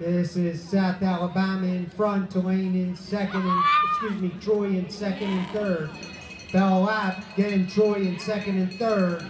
This is South Alabama in front, Tulane in second, and excuse me, Troy in second and third. Bell Lap getting Troy in second and third.